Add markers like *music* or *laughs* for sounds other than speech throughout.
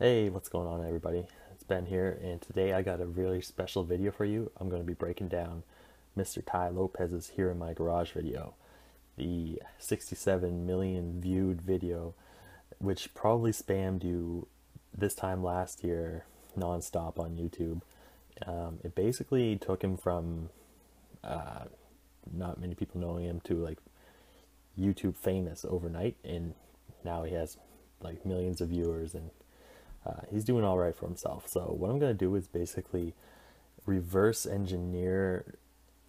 Hey, what's going on, everybody? It's Ben here, and today I got a really special video for you. I'm going to be breaking down Mr. Tai Lopez's Here in My Garage video, the 67 million viewed video, which probably spammed you this time last year nonstop on YouTube. Um, it basically took him from uh, not many people knowing him to like YouTube famous overnight, and now he has like millions of viewers and uh, he's doing all right for himself. So what I'm going to do is basically reverse engineer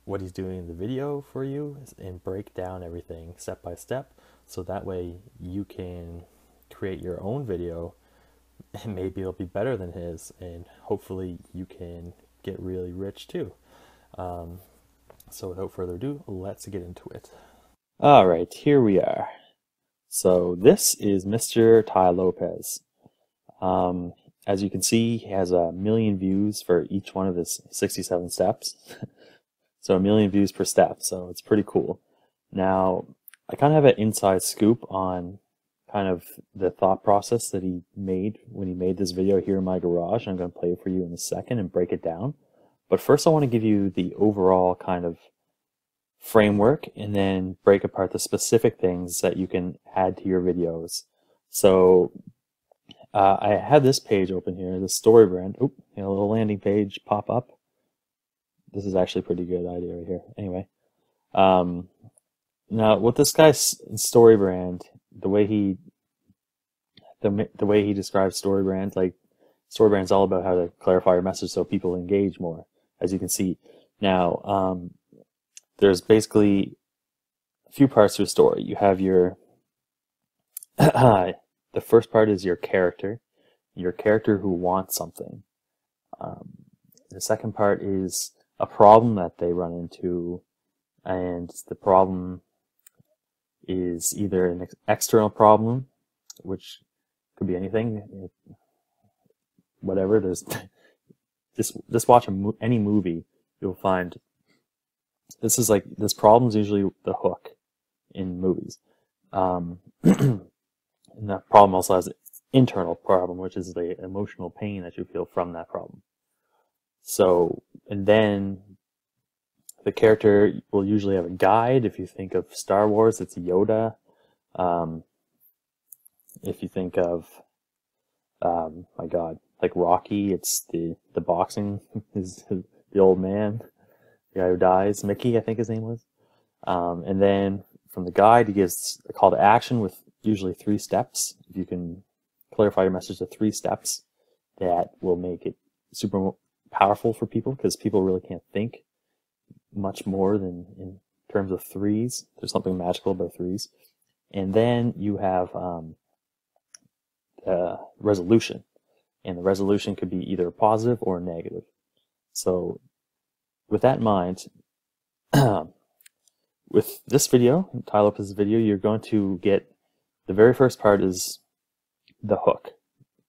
what he's doing in the video for you and break down everything step by step so that way you can create your own video *laughs* and maybe it'll be better than his and hopefully you can get really rich too. Um, so without further ado, let's get into it. All right, here we are. So this is Mr. Tai Lopez. Um, as you can see, he has a million views for each one of his 67 steps. *laughs* so a million views per step, so it's pretty cool. Now, I kind of have an inside scoop on kind of the thought process that he made when he made this video here in my garage. I'm going to play it for you in a second and break it down. But first I want to give you the overall kind of framework and then break apart the specific things that you can add to your videos. So uh, I have this page open here, the StoryBrand. Oop, you know, a little landing page pop up. This is actually a pretty good idea right here. Anyway, um, now with this guy's StoryBrand, the way he the the way he describes StoryBrand, like StoryBrand's all about how to clarify your message so people engage more, as you can see. Now, um, there's basically a few parts to a story. You have your *clears throat* the first part is your character, your character who wants something. Um, the second part is a problem that they run into, and the problem is either an ex- external problem, which could be anything, it, whatever. There's *laughs* just just watch a mo- any movie, you'll find this is like this problem is usually the hook in movies. Um, *clears throat* And that problem also has an internal problem, which is the emotional pain that you feel from that problem. So, and then the character will usually have a guide. If you think of Star Wars, it's Yoda. Um, if you think of, um, my God, like Rocky, it's the the boxing *laughs* is the old man, the guy who dies. Mickey, I think his name was. Um, and then from the guide, he gives a call to action with usually three steps. If you can clarify your message to three steps, that will make it super powerful for people because people really can't think much more than in terms of threes. There's something magical about threes. And then you have um, resolution. And the resolution could be either positive or negative. So with that in mind, *clears throat* with this video, Lopez's video, you're going to get the very first part is the hook.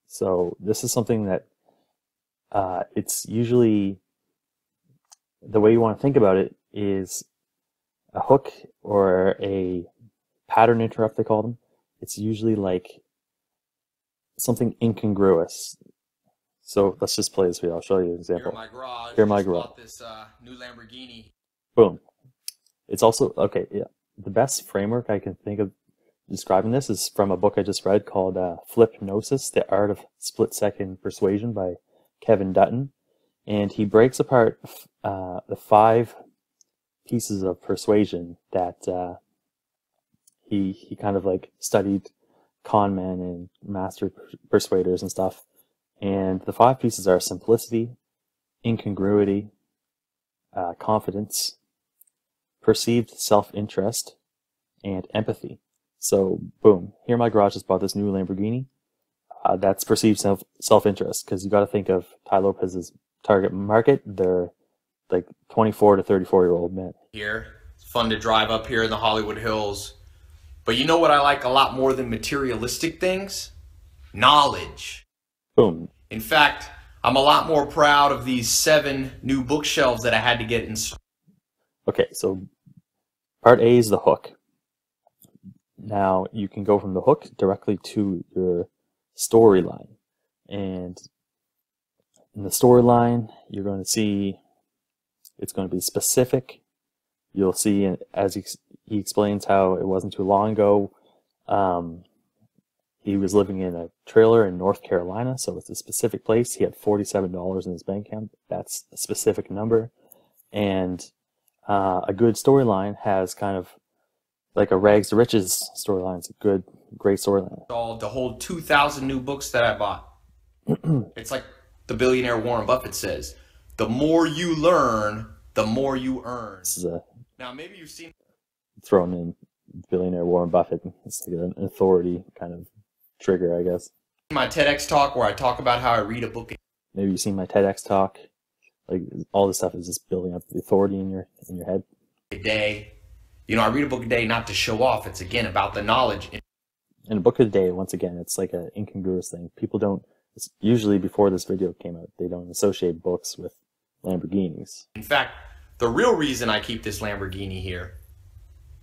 So this is something that uh, it's usually the way you want to think about it is a hook or a pattern interrupt they call them. It's usually like something incongruous. So let's just play this video. I'll show you an example. Here my garage. Here my garage. bought This uh, new Lamborghini. Boom. It's also okay. Yeah, the best framework I can think of describing this is from a book I just read called uh, The Art of Split Second Persuasion by Kevin Dutton, and he breaks apart uh, the five pieces of persuasion that uh, he he kind of like studied con men and master persuaders and stuff. And the five pieces are simplicity, incongruity, uh, confidence, perceived self-interest, and empathy. So, boom, here my garage just bought this new Lamborghini. Uh, that's perceived self self interest because you got to think of Tai Lopez's target market. They're like 24 to 34 year old men. Here, it's fun to drive up here in the Hollywood Hills. But you know what I like a lot more than materialistic things? Knowledge. Boom. In fact, I'm a lot more proud of these seven new bookshelves that I had to get installed. Okay, so part A is the hook. Now you can go from the hook directly to your storyline. And in the storyline, you're going to see it's going to be specific. You'll see as he, he explains how it wasn't too long ago. Um, he was living in a trailer in North Carolina, so it's a specific place. He had $47 in his bank account. That's a specific number. And uh, a good storyline has kind of like a rags to riches storyline. It's a good, great storyline. All to hold 2,000 new books that I bought. *clears throat* it's like the billionaire Warren Buffett says, the more you learn, the more you earn. This is a now maybe you've seen thrown in billionaire Warren Buffett. It's like an authority kind of trigger, I guess. My TEDx talk where I talk about how I read a book. Maybe you've seen my TEDx talk. Like all this stuff is just building up the authority in your in your head. A day, you know, I read a book a day not to show off. It's again about the knowledge. In a book a day, once again, it's like an incongruous thing. People don't. usually before this video came out, they don't associate books with Lamborghinis. In fact, the real reason I keep this Lamborghini here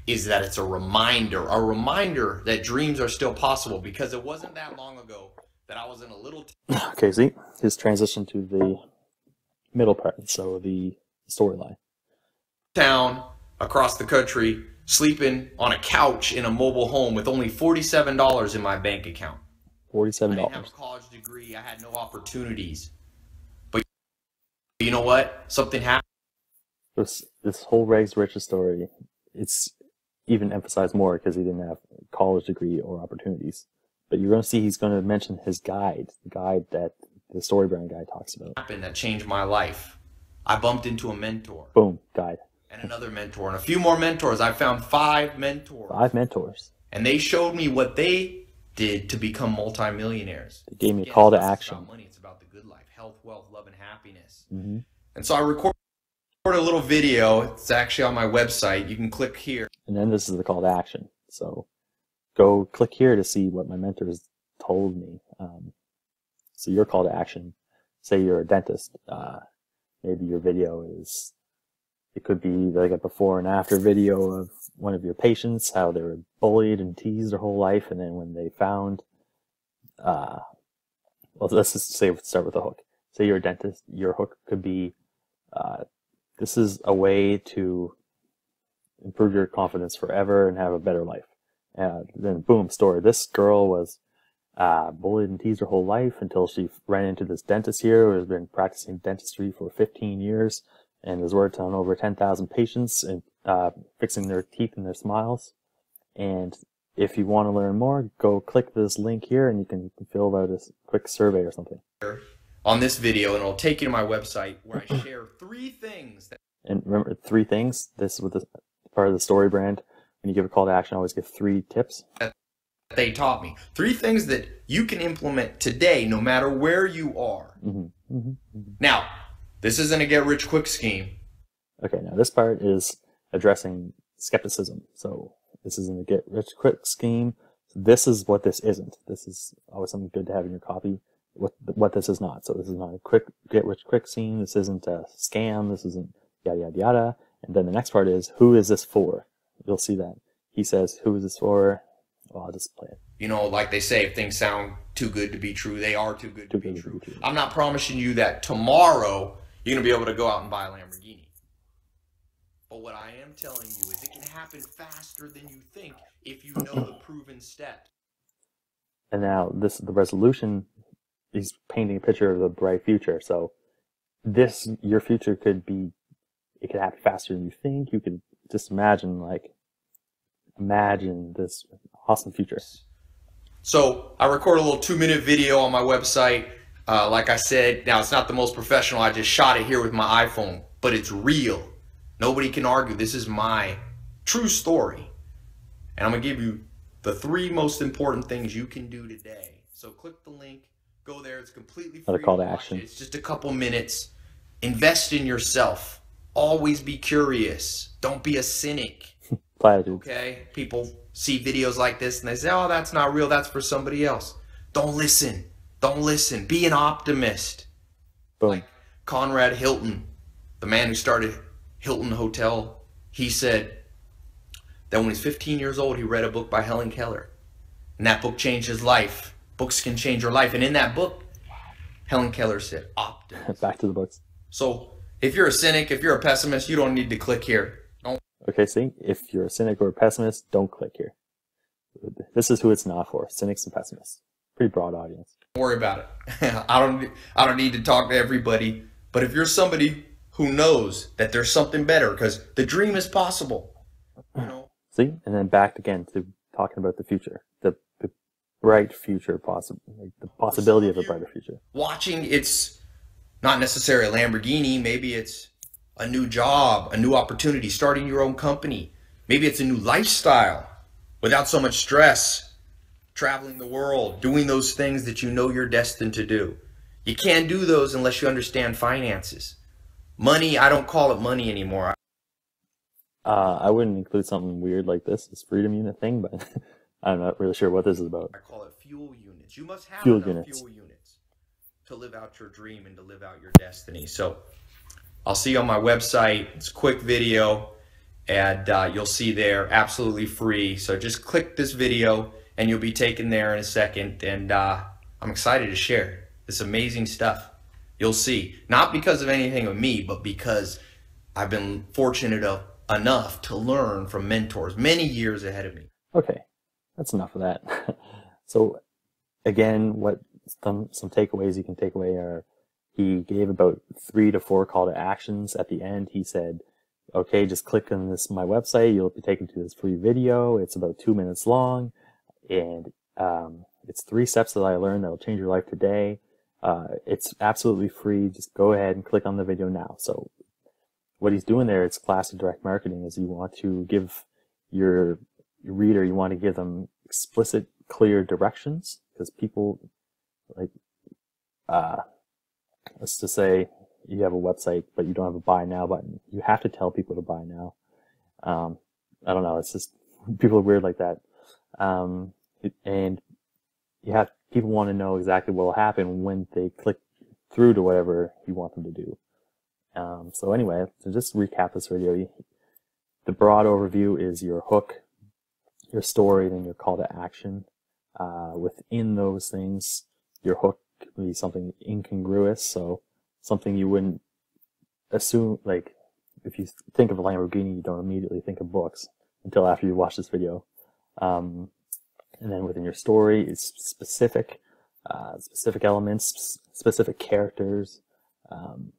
is that it's a reminder, a reminder that dreams are still possible because it wasn't that long ago that I was in a little. *laughs* okay, see his transition to the middle part, so the storyline. Town across the country, sleeping on a couch in a mobile home with only forty-seven dollars in my bank account. Forty-seven dollars. I didn't have a college degree. I had no opportunities. But you know what? Something happened. This this whole Rags Riches story, it's even emphasized more because he didn't have a college degree or opportunities. But you're going to see he's going to mention his guide, the guide that the StoryBrand guy talks about. Happened that changed my life. I bumped into a mentor. Boom, guide. And another mentor, and a few more mentors. I found five mentors. Five mentors. And they showed me what they did to become multimillionaires. They gave me Again, a call to action. It's about money. It's about the good life, health, wealth, love, and happiness. Mm-hmm. And so I recorded a little video. It's actually on my website. You can click here. And then this is the call to action. So go click here to see what my mentors told me. Um, so your call to action, say you're a dentist, uh, maybe your video is, it could be like a before and after video of one of your patients, how they were bullied and teased their whole life. And then when they found, uh, well, let's just say, start with a hook. Say you're a dentist, your hook could be, uh, this is a way to improve your confidence forever and have a better life. And then boom, story. This girl was uh, bullied and teased her whole life until she ran into this dentist here who has been practicing dentistry for 15 years and has worked on over 10,000 patients and uh, fixing their teeth and their smiles. And if you want to learn more, go click this link here and you can fill out a quick survey or something on this video and it'll take you to my website where I *laughs* share three things. That- and remember, three things. This is with the part of the StoryBrand. When you give a call to action, I always give three tips. That they taught me. Three things that you can implement today, no matter where you are. Mm-hmm. Mm-hmm. Mm-hmm. Now, this isn't a get rich quick scheme. Okay, now this part is addressing skepticism. So this isn't a get rich quick scheme. This is what this isn't. This is always something good to have in your copy what what this is not. So this is not a quick get rich quick scheme. This isn't a scam. This isn't yada yada yada. And then the next part is who is this for? You'll see that he says who is this for? Well, I'll just play it. You know, like they say, if things sound too good to be true, they are too good, too to, good be to be true. I'm not promising you that tomorrow you're gonna be able to go out and buy a Lamborghini. But what I am telling you is it can happen faster than you think if you know the proven steps. And now this the resolution he's painting a picture of the bright future. So this, your future could be, it could happen faster than you think. You could just imagine, like, imagine this awesome future. So I record a little two minute video on my website. Uh, like I said, now it's not the most professional. I just shot it here with my iPhone, but it's real. Nobody can argue. This is my true story. And I'm going to give you the three most important things you can do today. So click the link Go there. It's completely free. Not a call to, action. It's just a couple minutes. Invest in yourself. Always be curious. Don't be a cynic. *laughs* Okay? People see videos like this and they say, oh, that's not real. That's for somebody else. Don't listen. Don't listen. Be an optimist. Boom. Like Conrad Hilton, the man who started Hilton Hotel, he said that when he was 15 years old, he read a book by Helen Keller. And that book changed his life. Books can change your life. And in that book, Helen Keller said optimism. Back to the books. So if you're a cynic, if you're a pessimist, you don't need to click here. Don't Okay, see, if you're a cynic or a pessimist, don't click here. This is who it's not for: cynics and pessimists. Pretty broad audience. Don't worry about it. *laughs* I don't I don't need to talk to everybody, but if you're somebody who knows that there's something better because the dream is possible. You know, *clears throat* See, and then back again to talking about the future, the, the bright future, possible, like the possibility of a brighter future. watching it's not necessarily a Lamborghini, maybe it's a new job, a new opportunity, starting your own company. Maybe it's a new lifestyle without so much stress, traveling the world, doing those things that you know you're destined to do. You can't do those unless you understand finances. Money, I don't call it money anymore. Uh, I wouldn't include something weird like this, this freedom unit thing, but *laughs* I'm not really sure what this is about. I call it fuel units. You must have Fuel units. fuel units to live out your dream and to live out your destiny. So I'll see you on my website. It's a quick video, and uh, you'll see there absolutely free. So just click this video, and you'll be taken there in a second. And uh, I'm excited to share this amazing stuff. You'll see, not because of anything of me, but because I've been fortunate of, enough to learn from mentors many years ahead of me. Okay, that's enough of that. *laughs* so, again, what some some takeaways you can take away are he gave about three to four call to actions at the end. He said, "Okay, just click on this my website. You'll be taken to this free video. It's about two minutes long, and um, it's three steps that I learned that will change your life today. Uh, it's absolutely free. Just go ahead and click on the video now." So what he's doing there, it's classic direct marketing, is you want to give your, your reader, you want to give them explicit, clear directions, because people, like, uh, let's just say you have a website, but you don't have a buy now button. You have to tell people to buy now. Um, I don't know, it's just, *laughs* people are weird like that. Um, and you have, people want to know exactly what will happen when they click through to whatever you want them to do. Um, so anyway, to just recap this video, the broad overview is your hook, your story, then your call to action. Uh, within those things, your hook can be something incongruous, so something you wouldn't assume, like, if you think of a Lamborghini, you don't immediately think of books until after you watch this video. Um, and then within your story, it's specific, uh, specific elements, specific characters, um,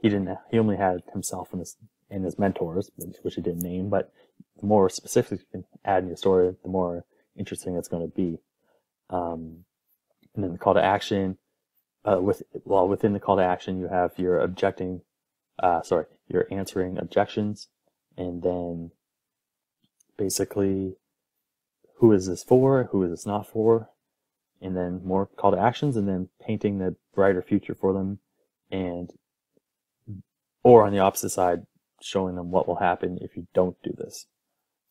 he didn't he only had himself and his and his mentors which he didn't name but the more specific you can add in your story the more interesting it's going to be. Um, and then the call to action uh, with well within the call to action you have your objecting uh, sorry you're answering objections. And then basically who is this for who is this not for and then more call to actions and then painting the brighter future for them and or on the opposite side, showing them what will happen if you don't do this.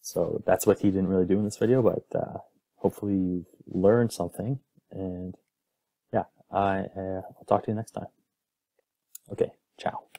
So that's what he didn't really do in this video, but uh, hopefully you've learned something. And yeah, I, uh, I'll talk to you next time. Okay, ciao.